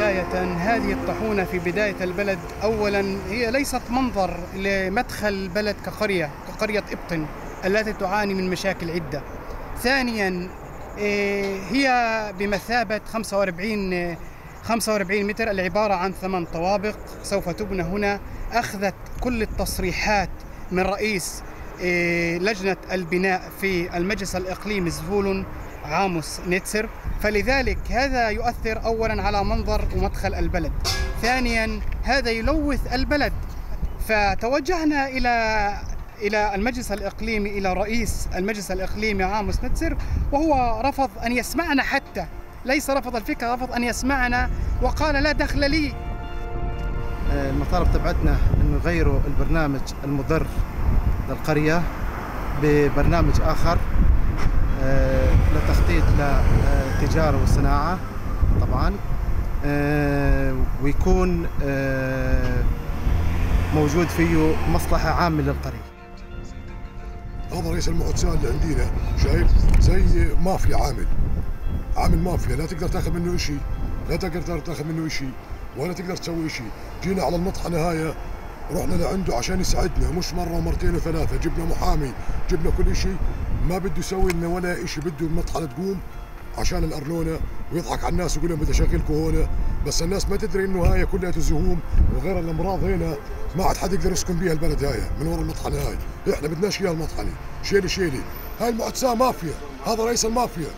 هذه الطاحونة في بداية البلد. أولا هي ليست منظر لمدخل البلد كقرية كقرية إبطن التي تعاني من مشاكل عدة. ثانيا إيه، هي بمثابة 45 45 متر العبارة عن ثمان طوابق. سوف تبنى هنا. أخذت كل التصريحات من رئيس إيه، لجنة البناء في المجلس الإقليمي زفول عاموس نيتسر. فلذلك هذا يؤثر أولا على منظر ومدخل البلد. ثانيا هذا يلوث البلد. فتوجهنا إلى إلى المجلس الإقليمي إلى رئيس المجلس الإقليمي عاموس نتسر وهو رفض أن يسمعنا حتى. ليس رفض الفكرة رفض أن يسمعنا وقال لا دخل لي. المطالب تبعتنا أن يغيروا البرنامج المضر للقرية ببرنامج آخر. لتخطيط للتجارة والصناعة طبعا. آه، ويكون آه، موجود فيه مصلحة عامة للقرية هذا رئيس المؤسسة اللي عندنا شايف زي مافيا عامل. عامل مافيا لا تقدر تاخذ منه شيء لا تقدر تاخذ منه شيء ولا تقدر تسوي شيء جينا على المطحنة هاي رحنا لعنده عشان يساعدنا مش مرة ومرتين وثلاثة جبنا محامي جبنا كل شيء ما بده يسوي لنا ولا شيء بده المطحنة تقوم عشان الأرنونة ويضحك على الناس ويقول لهم بدي أشغلكم هون بس الناس ما تدري إنه هاي كلها زهوم وغير الأمراض هنا ما عاد حد يقدر يسكن بيها البلد هاي من ورا المطحنة هاي. إحنا بدناش إياها المطحنة شيلي شيلي. هاي المعتساه مافيا هذا رئيس المافيا.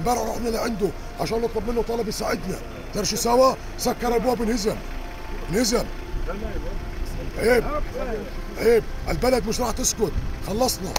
امبارح رحنا لعنده عشان نطلب منه طلب يساعدنا. ترى شو سوى؟ سكر أبواب انهزم انهزم عيب. عيب. البلد مش راح تسكت. خلصنا.